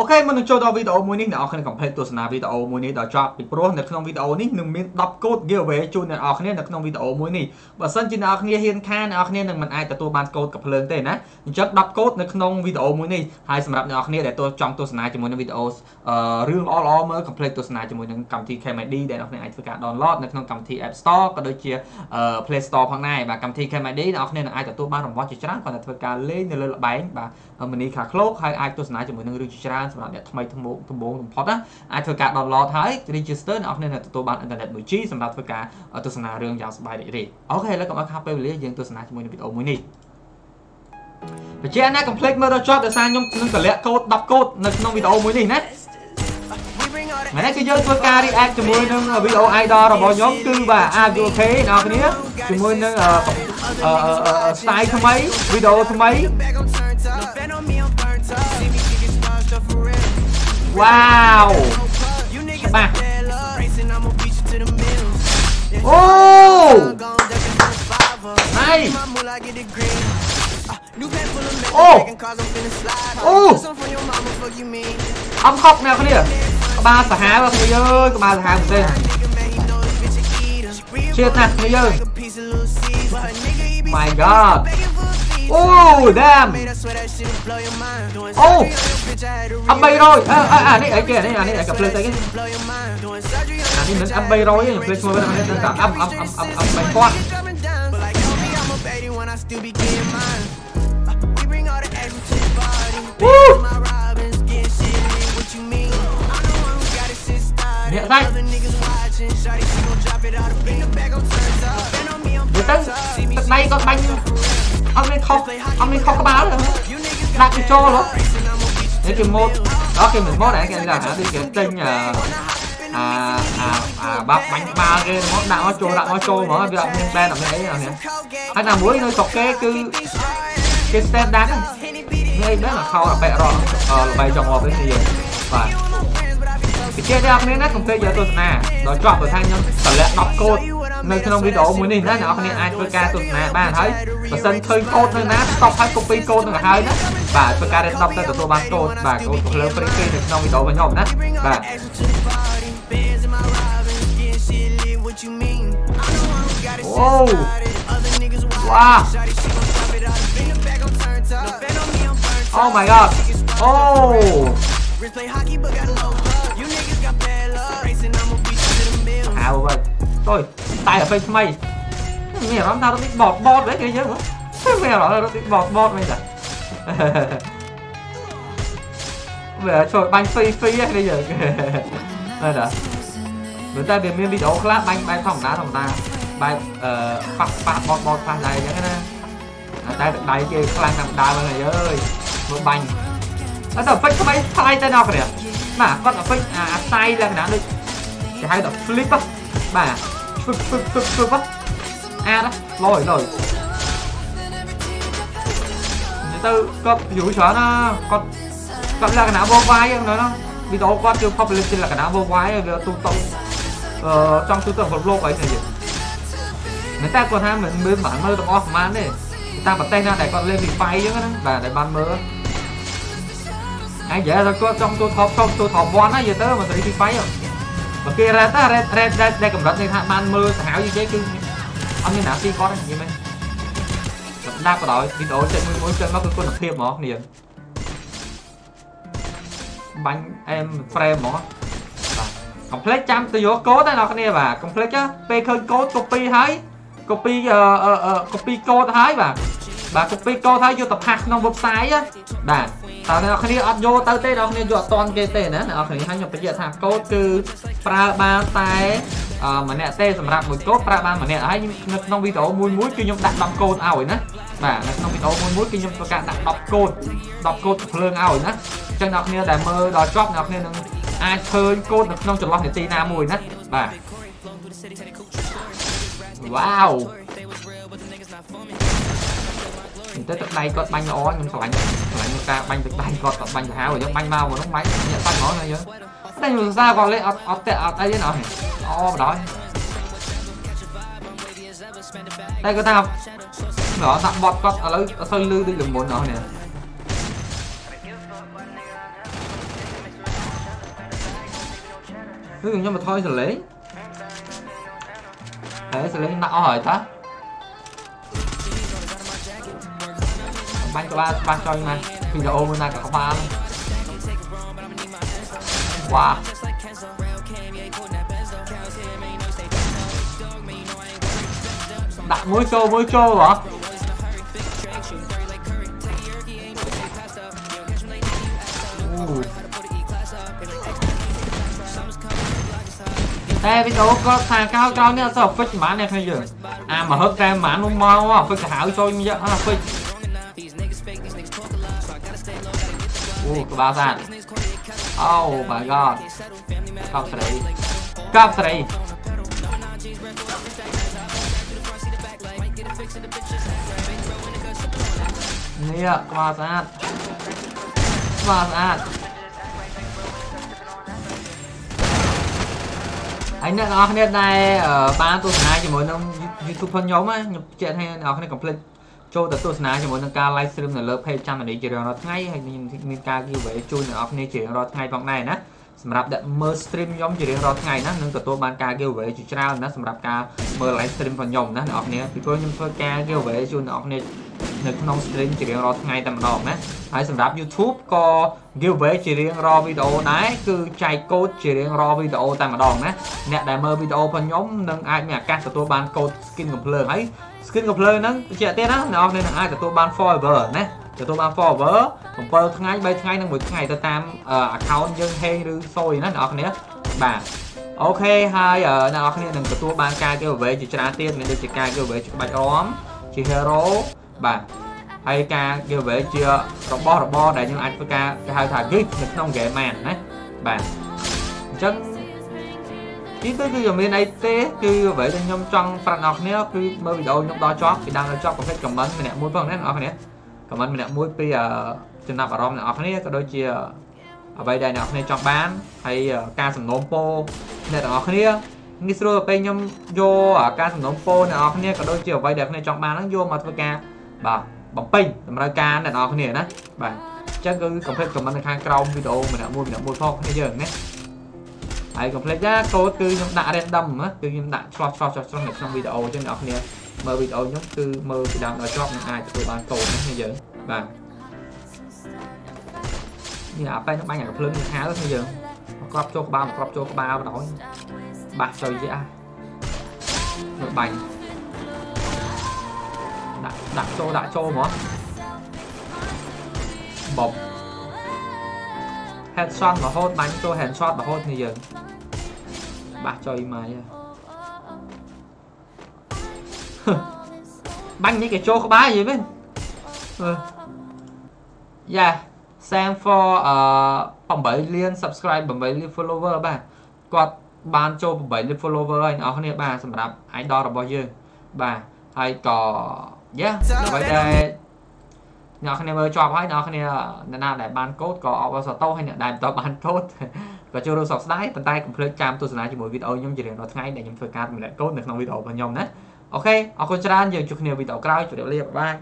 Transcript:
អូខេមុននឹងចូលដល់វីដេអូមួយនេះអ្នកនរគ្នាកុំភ្លេចទស្សនាវីដេអូមួយនេះដល់ចប់ពីព្រោះនៅក្នុងវីដេអូនេះនឹងមាន10កូដ giveaway ជូនអ្នកនរគ្នានៅក្នុងវីដេអូមួយនេះបើសិនជាអ្នកនរគ្នាហ៊ានខានអ្នកនរគ្នានឹងមិនអាចទទួលបានកូដកំភ្លើងទេណាអញ្ចឹង10កូដនៅក្នុងវីដេអូមួយនេះហើយសម្រាប់អ្នកនរគ្នាដែលចង់ទស្សនាជាមួយនឹងវីដេអូរឿងល្អល្អមើលកុំភ្លេចទស្សនាជាមួយនឹងកម្មវិធី KMD ដែលអ្នកនរគ្នាអាចធ្វើការ download នៅក្នុងកម្មវិធី App Store ក៏ដូចជា Play Store ផងដែរបាទកម្មវិធី KMD អ្នកនរគ្នានឹងអាចទទួលបានរង្វាន់ជាច្រើនគាត់តែធ្វើការលេងនៅលើល្បែងបាទមនីខាឃ្លោកហើយអាចទស្សនាជាមួយនឹងរឿងជាច្រើនសម្រាប់អ្នកថ្មីថ្មោងដំបូងបំផុតណាអាចធ្វើការ download ហើយ register អ្នកនរគ្នាទទួលបានអ៊ីនធឺណិត 1G សម្រាប់ធ្វើការទស្សនារឿងយ៉ាងសប្បាយរីករាយអូខេឥឡូវកុំឲ្យខាតពេលវេលាយើងទស្សនាជាមួយនឹងវីដេអូមួយនេះបញ្ជាក់ណាកុំភ្លេចមើលដល់ចប់ដោយសារខ្ញុំនឹងតម្លាក់កូដ10កូដនៅក្នុងវីដេអូមួយនេះណាមែនគឺយើងធ្វើការ react ជាមួយនឹងវីដេអូ idol របស់ខ្ញុំគឺបាទ Are you okay អ្នកនរគ្នាជាមួយនឹង style ថ្មីវីដេអូថ្មី Wow ច្បាស់អូហើយអូអូអំខប់អ្នកគ្នាក្បាលសាហាវគ្នាយើក្បាលសាហាវផ្សេងជឿណាស់គ្នាយើ My god អូ damn អូអ300អានេះអីគេអានេះអានេះកាភ្លើងទៅគេអានេះមិ នអ300ទេភ្លើងឈ្មោះវាហ្នឹងតែអឹមអឹមអឹមអឹមអឹម3000អ្នកសាច់វាទៅទឹកដៃក៏បាញ់អត់មានខុសអត់មា នខុសក្បាលដាក់ទៅចូលហ៎នេះគេម៉ូតដល់គេមិនម៉ូតដែរគេថាដូចគេទិញអាអាអាបាប់បាញ់ក្បាលគេមកដាក់មកចូលដាក់មកចូលហ្មងវាអត់មានបែនអត់មានអីហ្នឹងហើយណាមួយនៅស្រុកគេគឺគេ standard ហ្នឹងនេះដែរមកខោ អាបែករកល្បីចង់អបនេះយើងបាទពីជាអ្នកនរណាកុំភ្លេចយកទស្សនាដល់ចប់បើថាខ្ញុំតម្លាក់10កូដនៅក្នុងវីដេអូមួយនេះណាអ្នកនរអាចធ្វើការទស្សនាបានហើយបើសិនឃើញកូដនៅណា stop ហើយ copy កូដនឹងទៅហើយណាបាទធ្វើការ stop ទៅទទួលបានកូដបាទកូដភ្លើងព្រីគេនៅក្នុងវីដេអូរបស់ខ្ញុំណាបាទអូវ៉ា Oh my god. Oh. À vậy. Tôi tay ở face ថ្មីមានអារម្មណ៍ថារត់នេះបតបតវិញគេយើងមានអារម្មណ៍រត់នេះបតបតវិញចាវាជួយបាញ់ហ្វីហ្វីហ្នឹងយើងអត់ដល់ព្រោះតែវាមានវីដេអូខ្លះបាញ់បែបធម្មតាធម្មតាបែបអឺប៉ះប៉ះបតបតខ្លះដែរអញ្ចឹងណាតែទឹកដៃគេខ្លាំងតាមដើមហ្នឹងអើយមើលបាញ់អត់ទៅ effect ថ្មីថ្លៃទៅដល់គ្នាបាទគាត់ effect អាស្ទាយលក្ខណៈដូចគេហៅថា flip បាទ flip flip flip flip អាណាលយលយទៅគាត់យូរច្រើនណាគាត់គាត់លក្ខណៈ worldwide ហ្នឹងណាវីដេអូគាត់គឺ public ជាលក្ខណៈ worldwide វាទូទៅអឺចង់ទូទៅគ្រប់លោកអីនេះមិនតែគាត់ថាមិនមើលបានមើលទាំងអស់ប្រហែលទេតាមប្រទេសណាដែលគាត់លេង Free Fire អញ្ចឹងណាបាទដែលបានមើលហើយនិយាយថាគាត់ចង់ទូថប់ថប់ទូថប់វ៉ាន់ណានិយាយទៅមកស្រី Free Fire បើគេរ៉េតរ៉េតរ៉េតដែលកម្រិតនេះថាបានមើលសាហាវនិយាយគឺអត់មានណាទីគាត់ទេនិយាយមែនស្ដាប់ក៏ដោយវីដេអូចេញមួយមួយចេញមកគឺគុណភាពហ្មងគ្នាបាញ់អែម frame ហ្មងបាទកុំភ្លេចចាំទៅយកកូដណាអ្នកគ្នាបាទកុំភ្លេចពេលឃើញកូដ copy ហើយ copy អឺ copy កូដហើយបាទបាទ copy កូដហើយយកទៅផាសក្នុង website បាទ តើអ្នកគ្នាអត់យកទៅទេអ្នកគ្នាយកអត់តាន់គេទេណាអ្នកគ្នាហើយខ្ញុំបញ្ជាក់ថាកូដគឺប្រើបានតែម្នាក់ទេសម្រាប់មួយកូដប្រើបានម្នាក់ហើយនៅក្នុងវីដេអូមួយមួយគឺខ្ញុំដាក់10កូដឲ្យណាបាទនៅក្នុងវីដេអូមួយមួយគឺខ្ញុំធ្វើការដាក់10កូដ10កូដភ្លើងឲ្យណាអញ្ចឹងអ្នកគ្នាដែលមើលដល់ចប់អ្នកគ្នានឹងអាចឃើញកូដនៅក្នុងចន្លោះនាទីណាមួយណាបាទ វ៉ាវទៅទឹកដៃគាត់បាញ់ល្អខ្ញុំឆ្លាញ់ឆ្លាញ់ការបាញ់ទឹកដៃគាត់គាត់បាញ់សាហាវយើងបាញ់មកមកនោះបាញ់ញាក់សាច់ហ្មងណាយើងតែខ្ញុំសរសើរគាត់លេអត់អត់ តែអត់អីទេណាល្អបណ្ដោយតែគាត់ថាដល់ដាក់បត់គាត់ឥឡូវអ មកវីដេអូមួយណាក៏ក្បាលវ៉ាដាក់មួយចូលមួយចូលហ៎តែវីដេអូគាត់ថាកោក្រោយនេះអត់សូវហ្វិចប្រហែលអ្នកឃើញយើងអាមកហឹកតែប្រហែលនោះមកហ្វិចទៅហៅចូលមកយកអត់ហ្វិចអូក្បាលស្អាតអូ my god កប់ស្រីកប់ស្រីនេះក្បាលស្អាតក្បាលស្អាត ហើយអ្នកនរគ្នាដែលបានទស្សនាជាមួយនឹង YouTube ផងខ្ញុំខ្ញុំជឿថាអ្នកនរគ្នាកុំភ្លេចចូលទៅទស្សនាជាមួយនឹងការ live stream នៅលើ page ចាំនីជារៀងរាល់ថ្ងៃហើយខ្ញុំមានការ giveaway ជូនអ្នកនរគ្នាជារៀងរាល់ថ្ងៃផងដែរណាសម្រាប់អ្នកមើល stream ខ្ញុំជារៀងរាល់ថ្ងៃណានឹងទទួលបានការ giveaway ជាច្រើនណាសម្រាប់ការមើល live stream របស់ខ្ញុំណាអ្នកនរគ្នាពីព្រោះខ្ញុំធ្វើការ giveaway ជូនអ្នកនរគ្នា នៅក្នុង stream ជារៀងរាល់ថ្ងៃតែម្ដងណាហើយសម្រាប់ YouTube ក៏ giveaway ជារៀងរាល់វីដេអូដែរគឺចែកកូដជារៀងរាល់វីដេអូតែម្ដងណាអ្នកដែលមើលវីដេអូរបស់ខ្ញុំនឹងអាចមានឱកាសទទួលបានកូដ skin កំភ្លើងហើយ skin កំភ្លើងហ្នឹងបញ្ជាក់ទៀតណាអ្នកនរគ្នានឹងអាចទទួលបាន forever ណាទទួលបាន forever 7ថ្ងៃ3ថ្ងៃនិង1ថ្ងៃទៅតាម account យើងហេងឬសយណាអ្នកនរគ្នាបាទអូខេហើយអ្នកនរគ្នានឹងទទួលបានការ giveaway ជាច្រើនទៀតមានដូចជាការ giveaway ច្បាច់រំជា hero បាទហើយការ giveaway ជារបស់របរដែលយើងអាចធ្វើការគេហៅថា gift នៅក្នុង game man ណាបាទអញ្ចឹងទីទៅគឺមានអីទេគឺអ្វីដែលខ្ញុំចង់ប្រាប់អ្នកគ្នាគឺមើលវីដេអូខ្ញុំដល់ចប់ពីដើមដល់ចប់កុំភ្លេចខមមិនម្នាក់មួយផងណាអ្នកគ្នាខមមិនម្នាក់មួយពីចំណាប់អារម្មណ៍អ្នកគ្នាក៏ដូចជាអ្វីដែលអ្នកគ្នាចង់បានហើយការសំណូមពរអ្នកទាំងអស់គ្នាងាយស្រួលទៅពេលខ្ញុំយកការសំណូមពរអ្នកនរគ្នាក៏ដូចជាអ្វីដែលគ្នាចង់បានហ្នឹងយកមកធ្វើការ បាទបំពេញតម្រូវការអ្នកនរគ្នាណាបាទអញ្ចឹងគឺកុំភ្លេចខមមិននៅខាងក្រោមវីដេអូម្នាក់មួយម្នាក់មួយផងគ្នាយើងណាហើយកុំភ្លេចណាកូដគឺខ្ញុំដាក់ random ណាគឺខ្ញុំដាក់ឆ្លោះឆ្លោះឆ្លោះឆ្លោះនៅក្នុងវីដេអូអញ្ចឹងអ្នកនរគ្នាមើលវីដេអូខ្ញុំគឺមើលពីដើមដល់ចប់នឹងអាចទទួលបានកូដណាគ្នាយើងបាទនេះអាប៉ែនឹងបាញ់អាកភ្លើងនេះហៅគ្នាយើងក្របចូលក្បាលក្របចូលក្បាលបណ្ដោយបាស់ចុយយះមើលបាញ់ ដាក់ដាក់ចូលដាក់ចូលហ្មងបប headshot រហូតបាញ់ចូល headshot រហូតគ្នាយើងបាស់ចុយម៉ៃបាញ់នេះគេចូលក្បាលយីមែនយ៉ា Sam for អឺ8លាន subscribe 8លាន follower បាទគាត់បានចូល8លាន follower ហើយអ្នកនរគ្នាបាទសម្រាប់ idol របស់យើងបាទហើយក៏ យ៉ាដើម្បីតែអ្នកគ្នាមើលជាប់ហើយអ្នកគ្នាអ្នកណាដែលបានកូដក៏អបអរសាទរហើយអ្នកដែលបន្តបានកូដក៏ចូលរួមសោកស្ដាយប៉ុន្តែកុំភ្លេចតាមទស្សនាជាមួយវីដេអូខ្ញុំជារៀងរាល់ថ្ងៃដែលខ្ញុំធ្វើការទម្លាក់កូដនៅក្នុងវីដេអូរបស់ខ្ញុំណាអូខេអរគុណច្រើនយើងជួបគ្នាវីដេអូក្រោយជម្រាបលាបាយបាយ